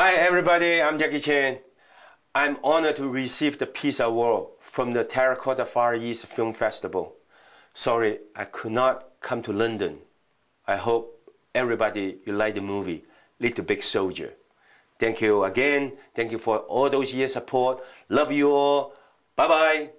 Hi, everybody. I'm Jackie Chan. I'm honored to receive the Peace Award from the Terracotta Far East Film Festival. Sorry, I could not come to London. I hope everybody you like the movie, Little Big Soldier. Thank you again. Thank you for all those years support. Love you all. Bye bye.